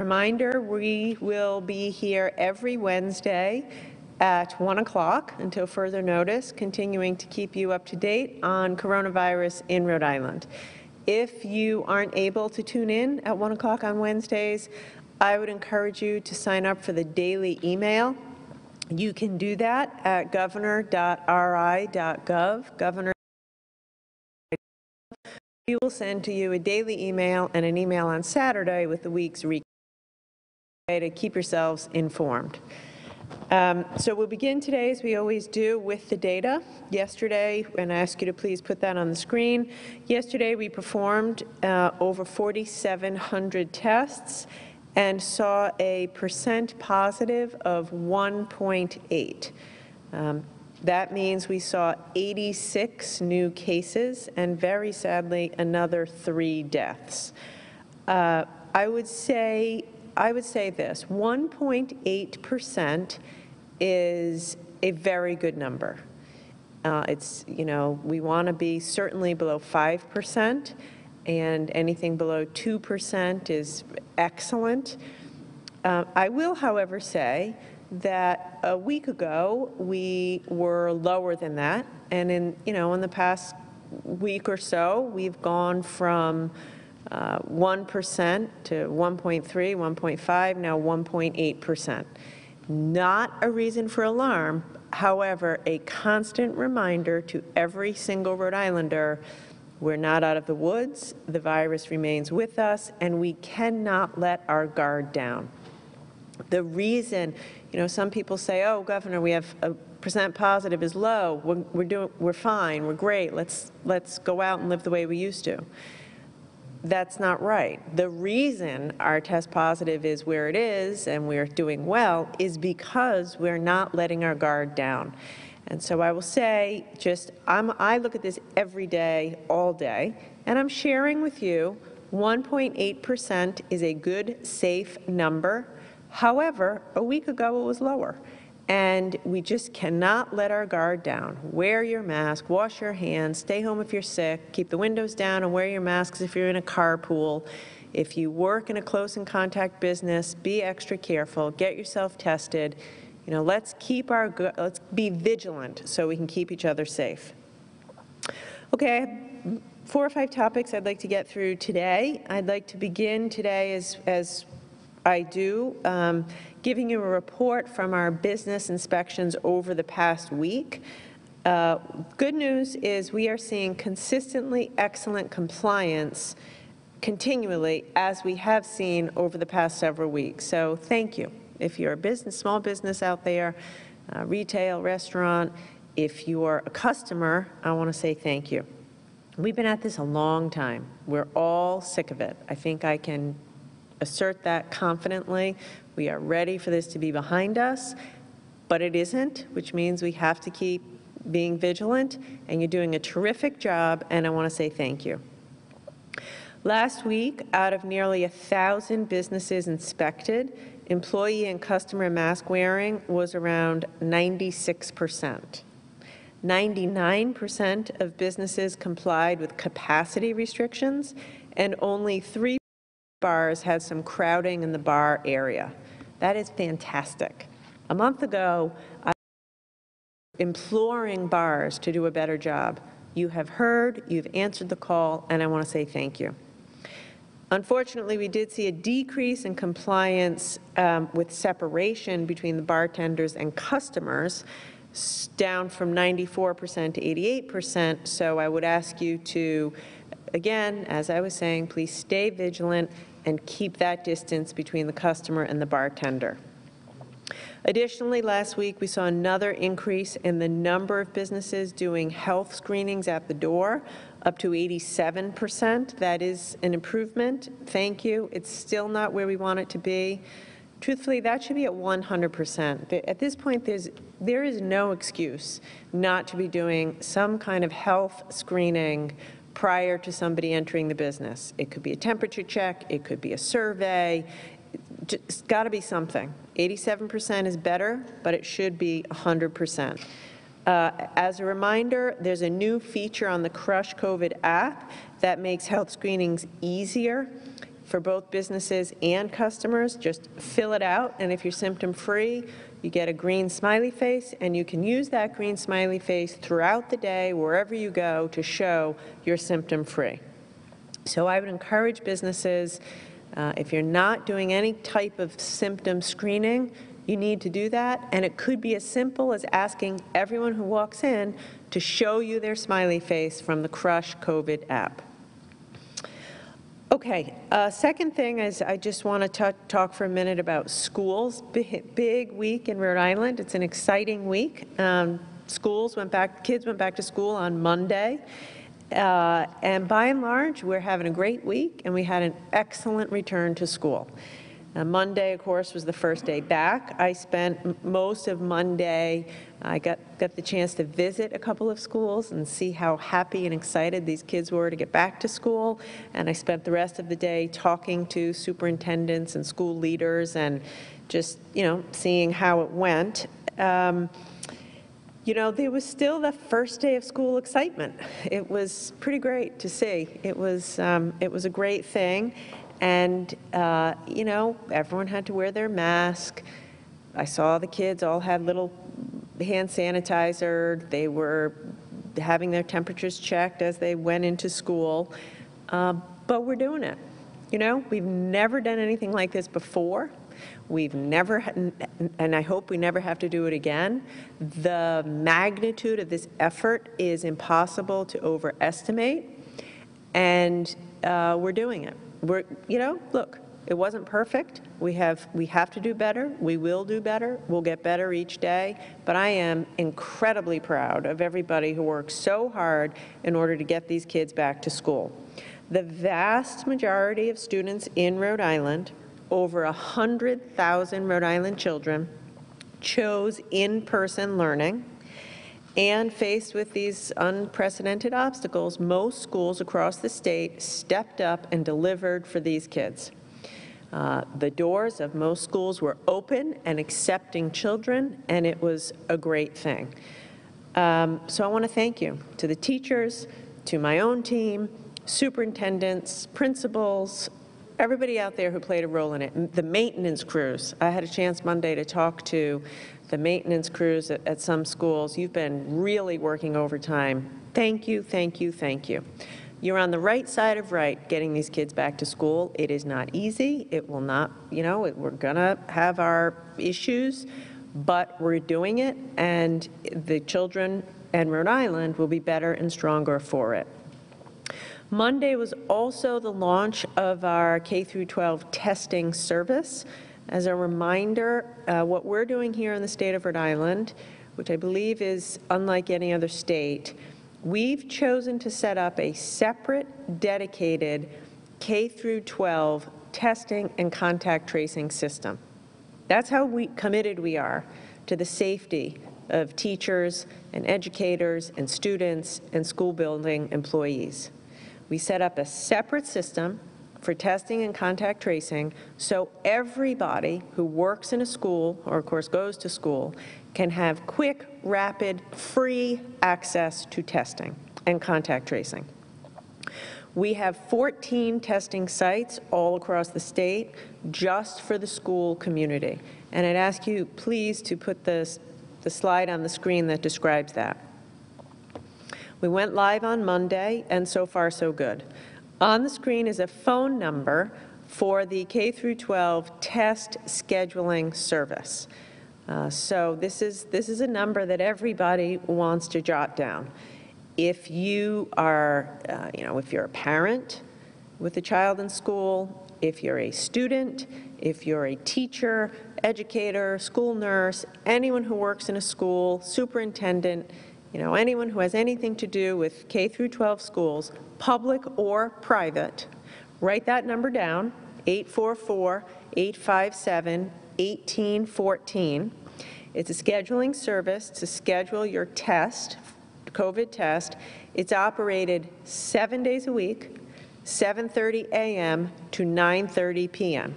Reminder, we will be here every Wednesday at 1 o'clock until further notice, continuing to keep you up to date on coronavirus in Rhode Island. If you aren't able to tune in at 1 o'clock on Wednesdays, I would encourage you to sign up for the daily email. You can do that at governor.ri.gov. Governor we will send to you a daily email and an email on Saturday with the week's recap to keep yourselves informed. Um, so we'll begin today, as we always do, with the data. Yesterday, and I ask you to please put that on the screen. Yesterday, we performed uh, over 4,700 tests and saw a percent positive of 1.8. Um, that means we saw 86 new cases and very sadly another three deaths. Uh, I would say I would say this 1.8% is a very good number. Uh, it's, you know, we want to be certainly below 5%, and anything below 2% is excellent. Uh, I will, however, say that a week ago we were lower than that, and in, you know, in the past week or so, we've gone from uh, 1% to 1.3, 1.5, now 1.8%. Not a reason for alarm, however, a constant reminder to every single Rhode Islander we're not out of the woods, the virus remains with us, and we cannot let our guard down. The reason, you know, some people say, oh, Governor, we have a percent positive is low, we're, we're, doing, we're fine, we're great, let's, let's go out and live the way we used to that's not right. The reason our test positive is where it is and we're doing well is because we're not letting our guard down. And so I will say, just I'm, I look at this every day, all day, and I'm sharing with you 1.8% is a good, safe number. However, a week ago it was lower. And we just cannot let our guard down. Wear your mask, wash your hands, stay home if you're sick, keep the windows down and wear your masks if you're in a carpool. If you work in a close and contact business, be extra careful, get yourself tested. You know, let's keep our, let's be vigilant so we can keep each other safe. Okay, four or five topics I'd like to get through today. I'd like to begin today as, as I do, um, giving you a report from our business inspections over the past week. Uh, good news is we are seeing consistently excellent compliance continually as we have seen over the past several weeks. So thank you. If you're a business, small business out there, uh, retail, restaurant, if you're a customer, I want to say thank you. We've been at this a long time. We're all sick of it. I think I can assert that confidently. We are ready for this to be behind us, but it isn't, which means we have to keep being vigilant, and you're doing a terrific job, and I want to say thank you. Last week, out of nearly a 1,000 businesses inspected, employee and customer mask wearing was around 96 percent. 99% of businesses complied with capacity restrictions, and only 3 bars had some crowding in the bar area. That is fantastic. A month ago, I was imploring bars to do a better job. You have heard, you've answered the call, and I want to say thank you. Unfortunately, we did see a decrease in compliance um, with separation between the bartenders and customers, down from 94% to 88%. So I would ask you to, again, as I was saying, please stay vigilant and keep that distance between the customer and the bartender. Additionally, last week we saw another increase in the number of businesses doing health screenings at the door, up to 87%. That is an improvement. Thank you. It's still not where we want it to be. Truthfully, that should be at 100%. At this point, there's, there is no excuse not to be doing some kind of health screening prior to somebody entering the business. It could be a temperature check, it could be a survey, it's got to be something. 87% is better, but it should be 100%. Uh, as a reminder, there's a new feature on the Crush COVID app that makes health screenings easier. for both businesses and customers. Just fill it out, and if you're symptom-free, you get a green smiley face, and you can use that green smiley face throughout the day, wherever you go, to show you're symptom-free. So I would encourage businesses, uh, if you're not doing any type of symptom screening, you need to do that, and it could be as simple as asking everyone who walks in to show you their smiley face from the Crush COVID app. Okay, uh, second thing is I just want to talk for a minute about schools. Big, big week in Rhode Island. It's an exciting week. Um, schools went back, kids went back to school on Monday. Uh, and by and large, we're having a great week, and we had an excellent return to school. Uh, Monday, of course, was the first day back. I spent most of Monday, I got, got the chance to visit a couple of schools and see how happy and excited these kids were to get back to school. And I spent the rest of the day talking to superintendents and school leaders and just, you know, seeing how it went. Um, you know, there was still the first day of school excitement. It was pretty great to see. It was, um, it was a great thing. And, uh, you know, everyone had to wear their mask. I saw the kids all had little hand sanitizer. They were having their temperatures checked as they went into school. Uh, but we're doing it. You know, we've never done anything like this before. We've never, and I hope we never have to do it again. The magnitude of this effort is impossible to overestimate, and uh, we're doing it we're, you know, look, it wasn't perfect. We have, we have to do better. We will do better. We'll get better each day. But I am incredibly proud of everybody who worked so hard in order to get these kids back to school. The vast majority of students in Rhode Island, over 100,000 Rhode Island children, chose in-person learning. And faced with these unprecedented obstacles, most schools across the state stepped up and delivered for these kids. Uh, the doors of most schools were open and accepting children, and it was a great thing. Um, so I want to thank you to the teachers, to my own team, superintendents, principals, everybody out there who played a role in it, the maintenance crews. I had a chance Monday to talk to the maintenance crews at, at some schools. You've been really working overtime. Thank you, thank you, thank you. You're on the right side of right getting these kids back to school. It is not easy. It will not, you know, it, we're going to have our issues, but we're doing it, and the children and Rhode Island will be better and stronger for it. Monday was also the launch of our K through 12 testing service. As a reminder, uh, what we're doing here in the state of Rhode Island, which I believe is unlike any other state, we've chosen to set up a separate, dedicated K through 12 testing and contact tracing system. That's how we, committed we are to the safety of teachers and educators and students and school building employees. We set up a separate system for testing and contact tracing so everybody who works in a school, or of course goes to school, can have quick, rapid, free access to testing and contact tracing. We have 14 testing sites all across the state just for the school community. And I'd ask you please to put this, the slide on the screen that describes that. We went live on Monday, and so far so good. On the screen is a phone number for the K through 12 test scheduling service. Uh, so this is this is a number that everybody wants to jot down. If you are, uh, you know, if you're a parent with a child in school, if you're a student, if you're a teacher, educator, school nurse, anyone who works in a school, superintendent, you know, anyone who has anything to do with K through 12 schools, public or private, write that number down, 844-857-1814. It's a scheduling service to schedule your test, COVID test. It's operated seven days a week, 7.30 a.m. to 9.30 p.m.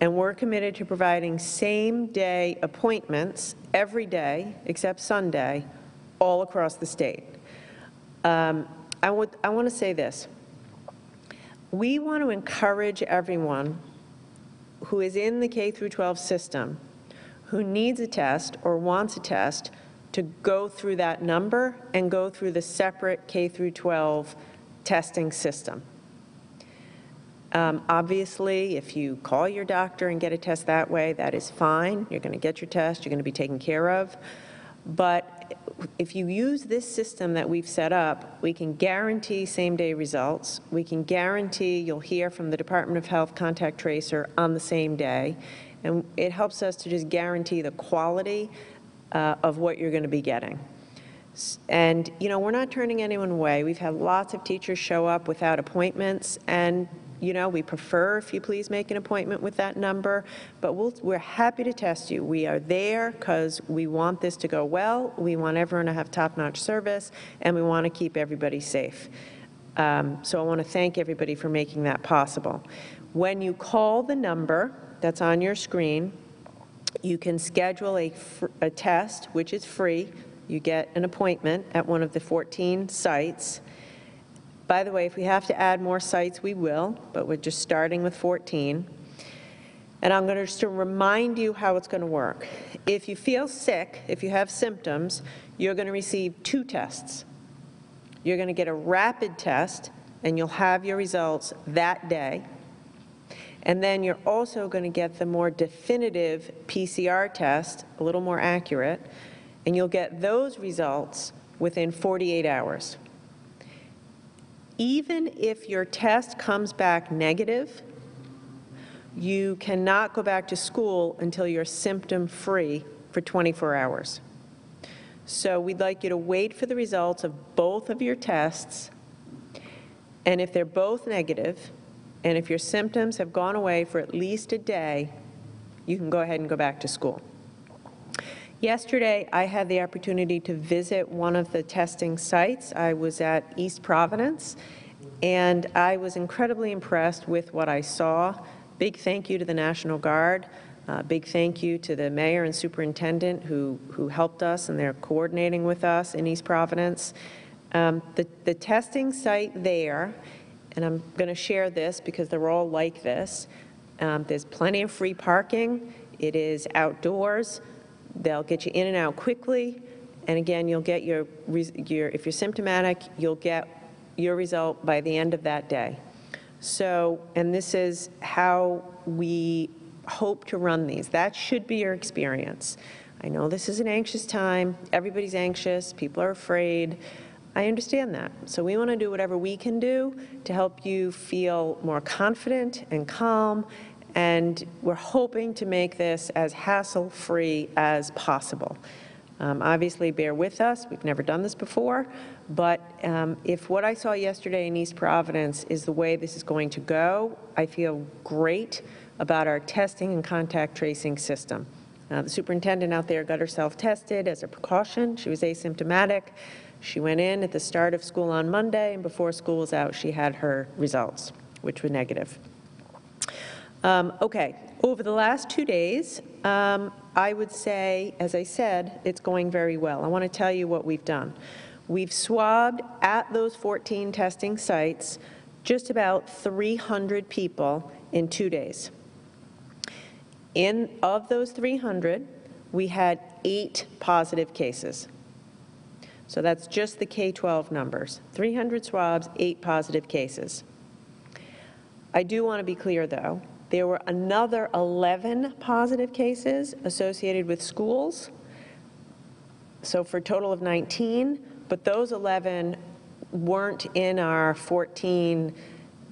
And we're committed to providing same-day appointments every day, except Sunday, all across the state. Um, I, would, I want to say this. we want to encourage everyone who is in the K through 12 system, who needs a test or wants a test, to go through that number and go through the separate K through 12 testing system. Um, Obviously, if you call your doctor and get a test that way, that is fine. You're going to get your test, you're going to be taken care of. But if you use this system that we've set up, we can guarantee same-day results. We can guarantee you'll hear from the Department of Health contact tracer on the same day. And it helps us to just guarantee the quality uh, of what you're going to be getting. And, you know, we're not turning anyone away. We've had lots of teachers show up without appointments, and, you know, we prefer if you please make an appointment with that number, but we'll, we're happy to test you. We are there because we want this to go well, we want everyone to have top-notch service, and we want to keep everybody safe. Um, So I want to thank everybody for making that possible. When you call the number that's on your screen, you can schedule a, a test, which is free. You get an appointment at one of the 14 sites. By the way, if we have to add more sites, we will, but we're just starting with 14. And I'm going to just remind you how it's going to work. If you feel sick, if you have symptoms, you're going to receive two tests. You're going to get a rapid test, and you'll have your results that day. And then you're also going to get the more definitive PCR test, a little more accurate, and you'll get those results within 48 hours. Even if your test comes back negative, you cannot go back to school until you're symptom-free for 24 hours. So we'd like you to wait for the results of both of your tests, and if they're both negative, and if your symptoms have gone away for at least a day, you can go ahead and go back to school. Yesterday, I had the opportunity to visit one of the testing sites. I was at East Providence, and I was incredibly impressed with what I saw. Big thank you to the National Guard. Uh, Big thank you to the mayor and superintendent who, who helped us, and they're coordinating with us in East Providence. Um, The, the testing site there, and I'm going to share this because they're all like this, um, there's plenty of free parking. It is outdoors. They'll get you in and out quickly. And again, you'll get your, your, if you're symptomatic, you'll get your result by the end of that day. So, and this is how we hope to run these. That should be your experience. I know this is an anxious time. Everybody's anxious. People are afraid. I understand that. So we want to do whatever we can do to help you feel more confident and calm. And we're hoping to make this as hassle-free as possible. Um, Obviously, bear with us, we've never done this before, but um, if what I saw yesterday in East Providence is the way this is going to go, I feel great about our testing and contact tracing system. Uh, The superintendent out there got herself tested as a precaution, she was asymptomatic. She went in at the start of school on Monday, and before school was out, she had her results, which were negative. Um, Okay, over the last two days, um, I would say, as I said, it's going very well. I want to tell you what we've done. We've swabbed at those 14 testing sites just about 300 people in two days. In, of those 300, we had eight positive cases. So that's just the K-12 numbers. 300 swabs, eight positive cases. I do want to be clear, though. There were another 11 positive cases associated with schools, so for a total of 19, but those 11 weren't in our 14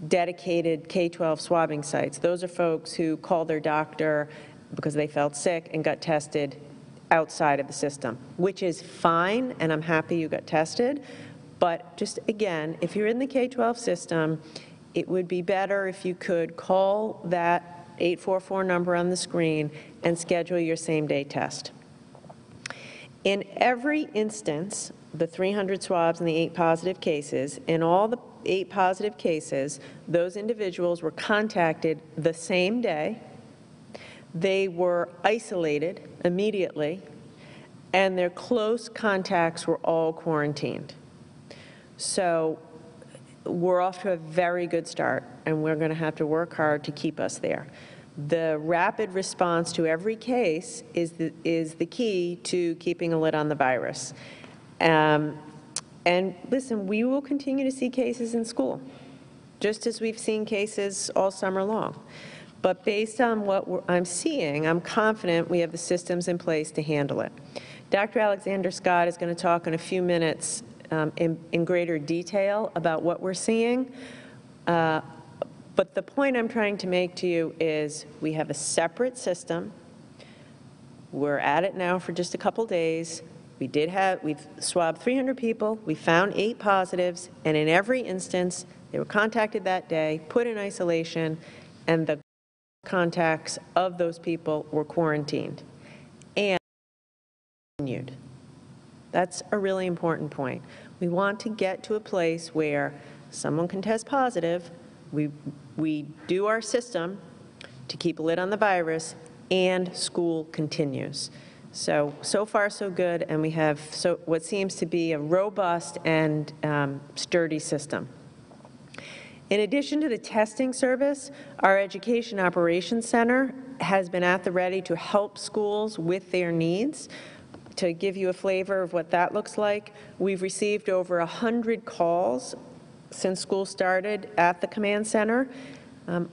dedicated K-12 swabbing sites. Those are folks who called their doctor because they felt sick and got tested outside of the system, which is fine, and I'm happy you got tested. But just again, if you're in the K-12 system, it would be better if you could call that 844 number on the screen and schedule your same-day test. In every instance, the 300 swabs and the eight positive cases, in all the eight positive cases, those individuals were contacted the same day. They were isolated immediately, and their close contacts were all quarantined. So we're off to a very good start, and we're going to have to work hard to keep us there. The rapid response to every case is the, is the key to keeping a lid on the virus. Um, And listen, we will continue to see cases in school, just as we've seen cases all summer long. But based on what I'm seeing, I'm confident we have the systems in place to handle it. Dr. Alexander Scott is going to talk in a few minutes um, in in greater detail about what we're seeing. Uh, But the point I'm trying to make to you is, we have a separate system. We're at it now for just a couple days. We did have, we've swabbed 300 people, we found eight positives, and in every instance, they were contacted that day, put in isolation, and the contacts of those people were quarantined. And continued. That's a really important point. We want to get to a place where someone can test positive, we, we do our system to keep a lid on the virus, and school continues. So, so far, so good, and we have so, what seems to be a robust and um, sturdy system. In addition to the testing service, our Education Operations Center has been at the ready to help schools with their needs. To give you a flavor of what that looks like, we've received over 100 calls since school started at the command center. Um,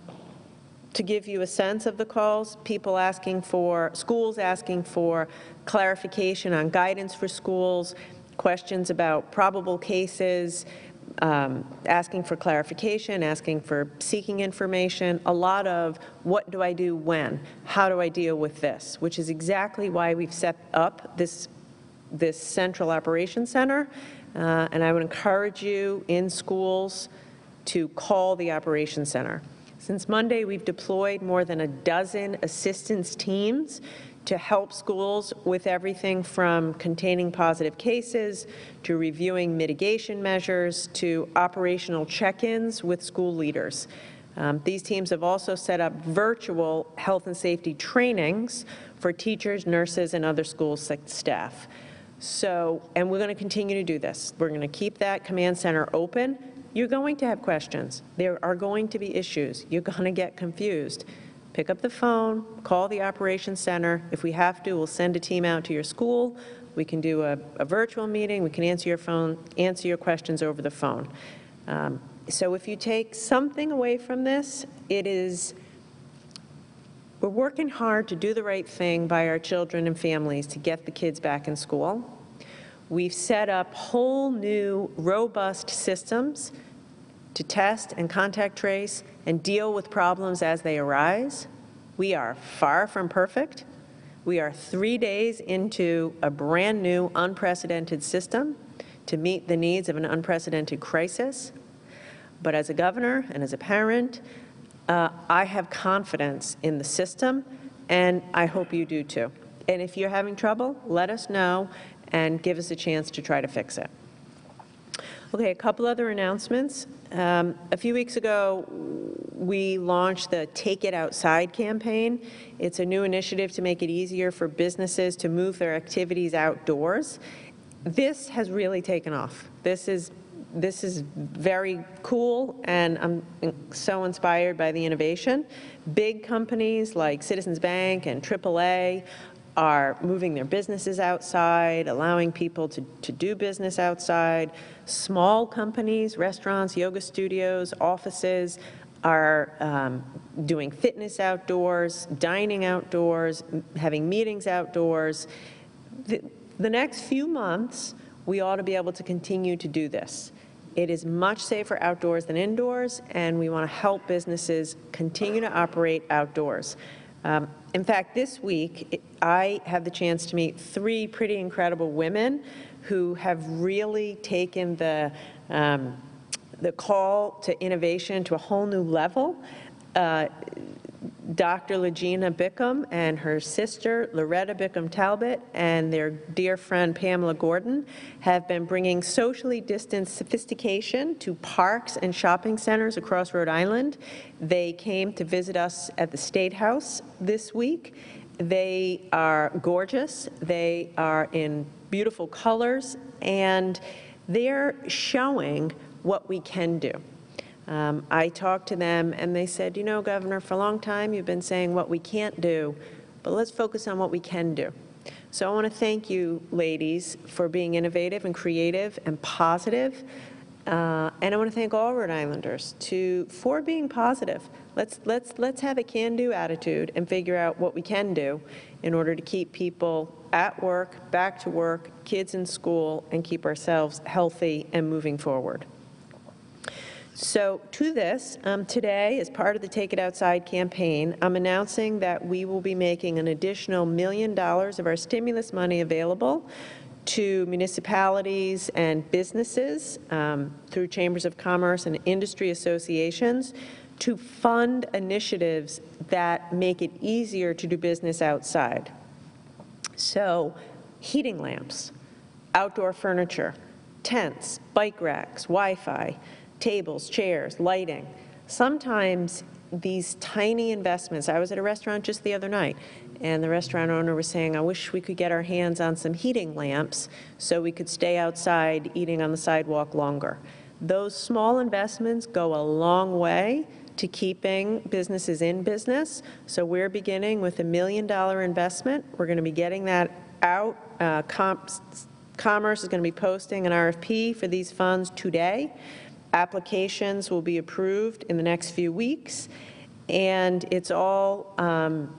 To give you a sense of the calls, people asking for, schools asking for clarification on guidance for schools, questions about probable cases, um, asking for clarification, asking for seeking information, a lot of what do I do when? How do I deal with this? Which is exactly why we've set up this, this central operations center. Uh, And I would encourage you in schools to call the operations center. Since Monday, we've deployed more than a dozen assistance teams to help schools with everything from containing positive cases, to reviewing mitigation measures, to operational check-ins with school leaders. Um, These teams have also set up virtual health and safety trainings for teachers, nurses, and other school staff. So, and we're going to continue to do this. We're going to keep that command center open. You're going to have questions. There are going to be issues. You're going to get confused. Pick up the phone, call the operations center. If we have to, we'll send a team out to your school. We can do a, a virtual meeting. We can answer your phone, answer your questions over the phone. Um, So if you take something away from this, it is, we're working hard to do the right thing by our children and families to get the kids back in school. We've set up whole new robust systems to test and contact trace and deal with problems as they arise. We are far from perfect. We are three days into a brand-new unprecedented system to meet the needs of an unprecedented crisis. But as a governor and as a parent, uh, I have confidence in the system, and I hope you do too. And if you're having trouble, let us know and give us a chance to try to fix it. Okay, a couple other announcements. Um, A few weeks ago, we launched the Take It Outside campaign. It's a new initiative to make it easier for businesses to move their activities outdoors. This has really taken off. This is, this is very cool, and I'm so inspired by the innovation. Big companies like Citizens Bank and AAA are moving their businesses outside, allowing people to, to do business outside. Small companies, restaurants, yoga studios, offices are um, doing fitness outdoors, dining outdoors, having meetings outdoors. The, the next few months, we ought to be able to continue to do this. It is much safer outdoors than indoors, and we want to help businesses continue to operate outdoors. Um, In fact, this week, I had the chance to meet three pretty incredible women who have really taken the, um, the call to innovation to a whole new level. Uh, Dr. Legina Bickham and her sister Loretta Bickham Talbot and their dear friend Pamela Gordon have been bringing socially distanced sophistication to parks and shopping centers across Rhode Island. They came to visit us at the State House this week. They are gorgeous. They are in beautiful colors, and they're showing what we can do. Um, I talked to them, and they said, you know, Governor, for a long time, you've been saying what we can't do, but let's focus on what we can do. So I want to thank you, ladies, for being innovative and creative and positive. Uh, and I want to thank all Rhode Islanders to, for being positive. Let's, let's, let's have a can-do attitude and figure out what we can do in order to keep people at work, back to work, kids in school, and keep ourselves healthy and moving forward. So to this, um, today, as part of the Take It Outside campaign, I'm announcing that we will be making an additional million dollars of our stimulus money available to municipalities and businesses um, through chambers of commerce and industry associations to fund initiatives that make it easier to do business outside. So heating lamps, outdoor furniture, tents, bike racks, Wi-Fi, tables, chairs, lighting. Sometimes these tiny investments, I was at a restaurant just the other night, and the restaurant owner was saying, I wish we could get our hands on some heating lamps so we could stay outside eating on the sidewalk longer. Those small investments go a long way to keeping businesses in business. So we're beginning with a million-dollar investment. We're going to be getting that out. Uh, Com Commerce is going to be posting an RFP for these funds today. Applications will be approved in the next few weeks, and it's all um,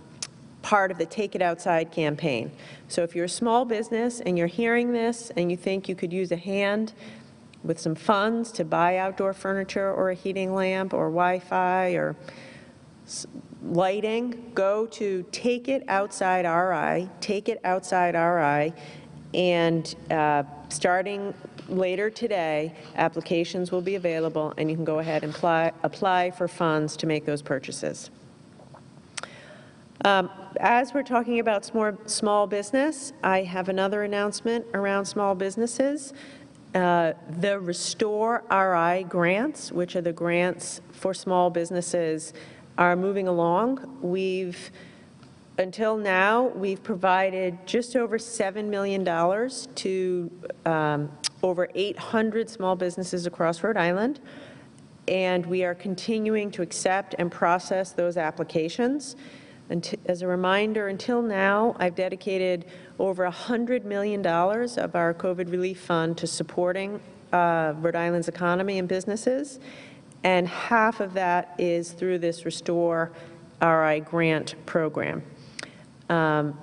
part of the Take It Outside campaign. So if you're a small business and you're hearing this and you think you could use a hand with some funds to buy outdoor furniture or a heating lamp or Wi-Fi or lighting, go to Take It Outside RI, Take It Outside RI, and uh, starting later today, applications will be available, and you can go ahead and apply, apply for funds to make those purchases. Um, As we're talking about small, small business, I have another announcement around small businesses. Uh, The Restore RI grants, which are the grants for small businesses, are moving along. We've until now, we've provided just over $7 million to um, over 800 small businesses across Rhode Island, and we are continuing to accept and process those applications. And as a reminder, until now, I've dedicated over $100 million of our COVID relief fund to supporting uh, Rhode Island's economy and businesses, and half of that is through this Restore RI grant program. Um,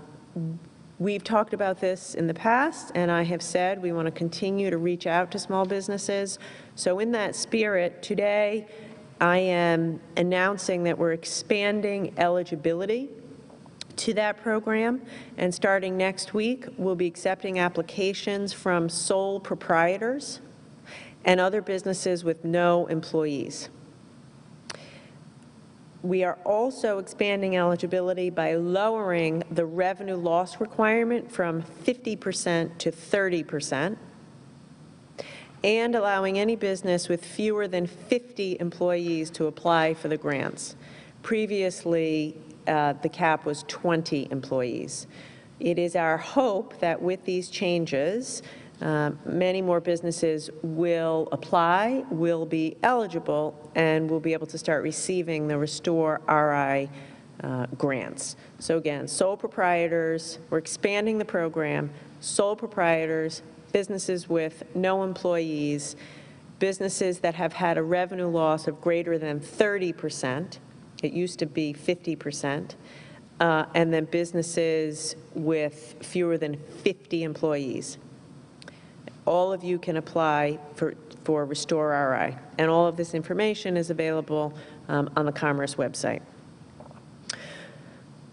We've talked about this in the past, and I have said we want to continue to reach out to small businesses. So in that spirit, today, I am announcing that we're expanding eligibility to that program, and starting next week, we'll be accepting applications from sole proprietors and other businesses with no employees. We are also expanding eligibility by lowering the revenue loss requirement from 50% to 30%, and allowing any business with fewer than 50 employees to apply for the grants. Previously, uh, the cap was 20 employees. It is our hope that with these changes, uh, many more businesses will apply, will be eligible, and will be able to start receiving the Restore RI uh, grants. So again, sole proprietors, we're expanding the program, sole proprietors, businesses with no employees, businesses that have had a revenue loss of greater than 30%, it used to be 50%, uh, and then businesses with fewer than 50 employees all of you can apply for, for Restore RI. And all of this information is available um, on the Commerce website.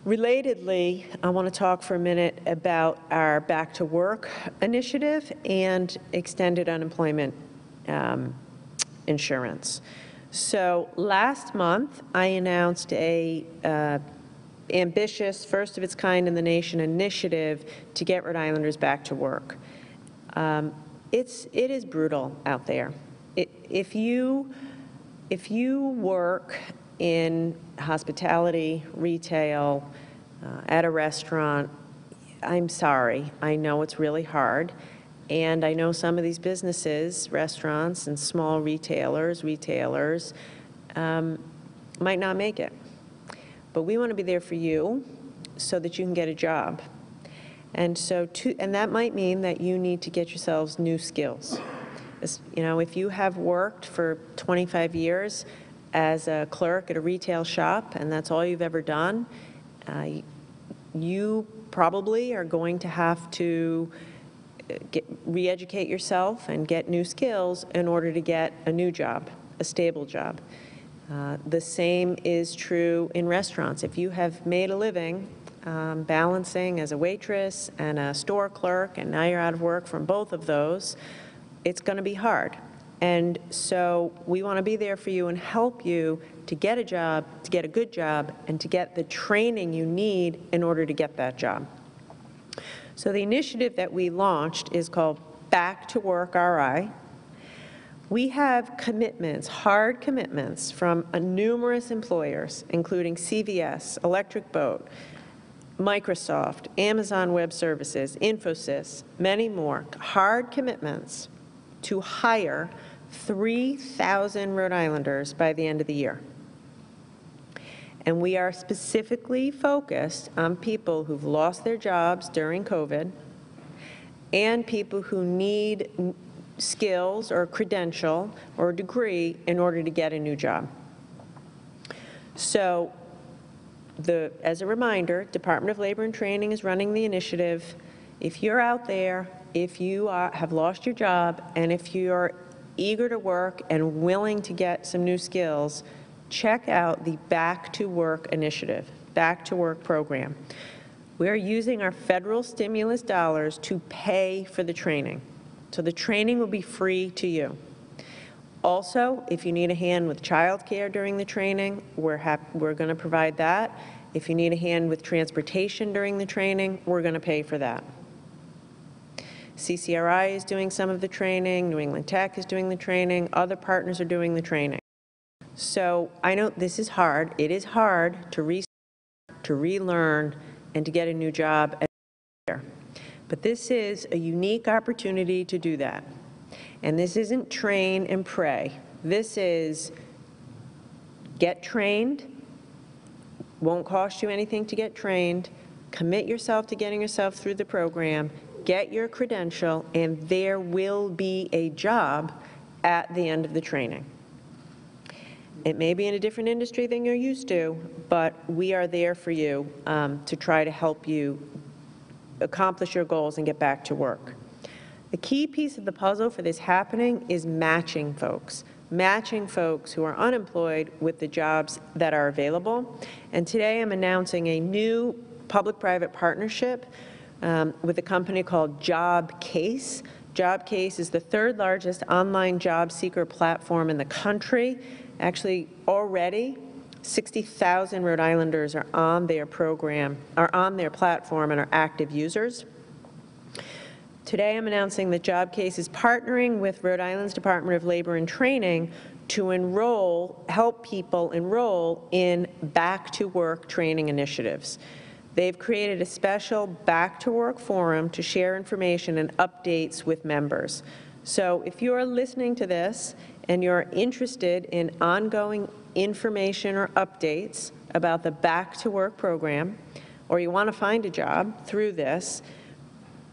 Relatedly, I want to talk for a minute about our Back to Work initiative and extended unemployment um, insurance. So last month, I announced a uh, ambitious, first of its kind in the nation initiative to get Rhode Islanders back to work. Um, it's, it is brutal out there. It, if, you, if you work in hospitality, retail, uh, at a restaurant, I'm sorry. I know it's really hard. And I know some of these businesses, restaurants and small retailers, retailers, um, might not make it. But we want to be there for you so that you can get a job. And so, to, and that might mean that you need to get yourselves new skills. As- You know, if you have worked for 25 years as a clerk at a retail shop, and that's all you've ever done, uh, you probably are going to have to uh, re-educate yourself and get new skills in order to get a new job, a stable job. Uh, The same is true in restaurants. If you have made a living um, balancing as a waitress and a store clerk, and now you're out of work from both of those, it's going to be hard. And so we want to be there for you and help you to get a job, to get a good job, and to get the training you need in order to get that job. So the initiative that we launched is called Back to Work RI. We have commitments, hard commitments from numerous employers, including CVS, Electric Boat, Microsoft, Amazon Web Services, Infosys, many more, hard commitments to hire 3,000 Rhode Islanders by the end of the year. And we are specifically focused on people who've lost their jobs during COVID and people who need skills or credential or degree in order to get a new job. So the, as a reminder, Department of Labor and Training is running the initiative. If you're out there, if you are, have lost your job, and if you're eager to work and willing to get some new skills, check out the Back to Work initiative, Back to Work program. We're using our federal stimulus dollars to pay for the training. So the training will be free to you. Also, if you need a hand with childcare during the training, we're we're going to provide that. If you need a hand with transportation during the training, we're going to pay for that. CCRI is doing some of the training, New England Tech is doing the training, other partners are doing the training. So I know this is hard. It is hard to re, to relearn and to get a new job. But this is a unique opportunity to do that. And this isn't train and pray. This is get trained, won't cost you anything to get trained, commit yourself to getting yourself through the program, get your credential, and there will be a job at the end of the training. It may be in a different industry than you're used to, but we are there for you um, to try to help you accomplish your goals and get back to work. The key piece of the puzzle for this happening is matching folks, matching folks who are unemployed with the jobs that are available. And today I'm announcing a new public-private partnership um, with a company called JobCase. Job Case is the third largest online job seeker platform in the country. Actually, already 60,000 Rhode Islanders are on their program, are on their platform and are active users. Today, I'm announcing that JobCase is partnering with Rhode Island's Department of Labor and Training to enroll, help people enroll in back-to-work training initiatives. They've created a special back-to-work forum to share information and updates with members. So if you're listening to this and you're interested in ongoing information or updates about the back-to-work program, or you want to find a job through this,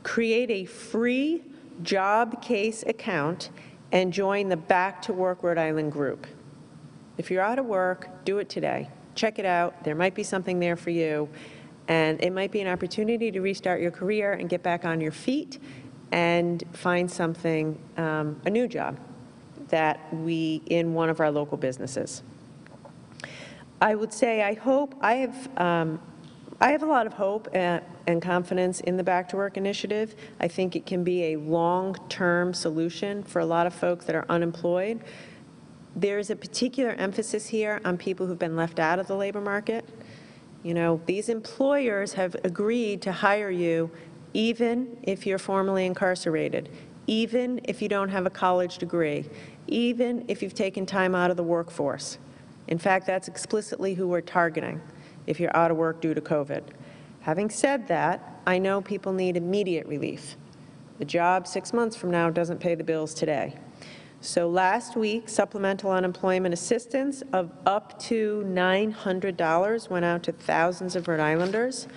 create a free JobCase account and join the Back to Work Rhode Island group. If you're out of work, do it today. Check it out. There might be something there for you. And it might be an opportunity to restart your career and get back on your feet and find something, um, a new job that we, in one of our local businesses. I would say, I hope, I have, um, I have a lot of hope and and confidence in the Back to Work initiative. I think it can be a long-term solution for a lot of folks that are unemployed. There's a particular emphasis here on people who've been left out of the labor market. You know, these employers have agreed to hire you even if you're formerly incarcerated, even if you don't have a college degree, even if you've taken time out of the workforce. In fact, that's explicitly who we're targeting if you're out of work due to COVID. Having said that, I know people need immediate relief. The job six months from now doesn't pay the bills today. So last week, supplemental unemployment assistance of up to $900 went out to thousands of Rhode Islanders.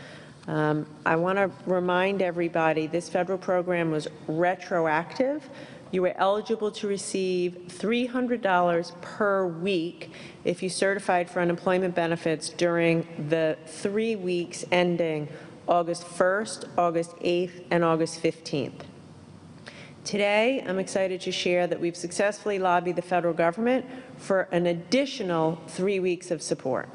Um, I want to remind everybody, this federal program was retroactive. You were eligible to receive $300 per week if you certified for unemployment benefits during the three weeks ending August 1st, August 8th, and August 15th. Today, I'm excited to share that we've successfully lobbied the federal government for an additional three weeks of support.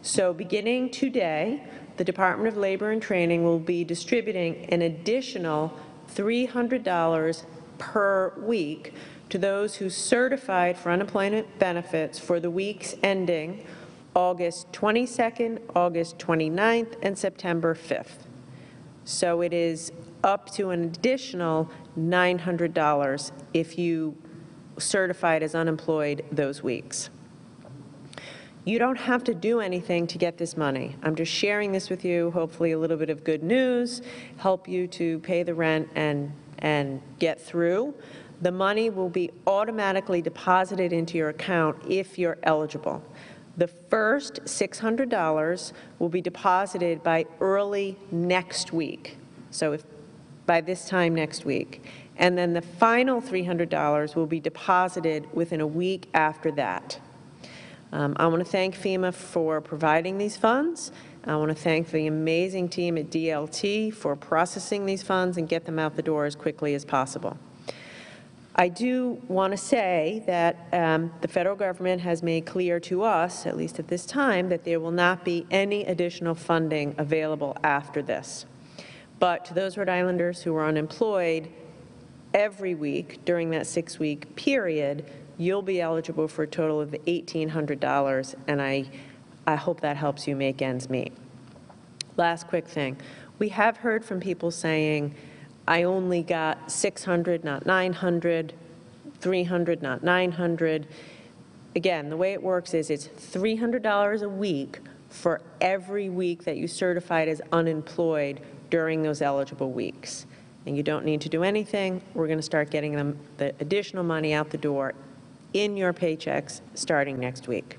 So beginning today, the Department of Labor and Training will be distributing an additional $300 per week to those who certified for unemployment benefits for the weeks ending August 22nd, August 29th, and September 5th. So it is up to an additional $900 if you certified as unemployed those weeks. You don't have to do anything to get this money. I'm just sharing this with you, hopefully a little bit of good news, help you to pay the rent and, and get through. The money will be automatically deposited into your account if you're eligible. The first $600 will be deposited by early next week. So if, by this time next week. And then the final $300 will be deposited within a week after that. Um, I want to thank FEMA for providing these funds. I want to thank the amazing team at DLT for processing these funds and get them out the door as quickly as possible. I do want to say that um, the federal government has made clear to us, at least at this time, that there will not be any additional funding available after this. But to those Rhode Islanders who are unemployed, every week during that six-week period, you'll be eligible for a total of $1,800, and I, I hope that helps you make ends meet. Last quick thing. We have heard from people saying, I only got 600, not 900, 300, not 900. Again, the way it works is it's $300 a week for every week that you certified as unemployed during those eligible weeks. And you don't need to do anything. We're going to start getting them the additional money out the door in your paychecks starting next week.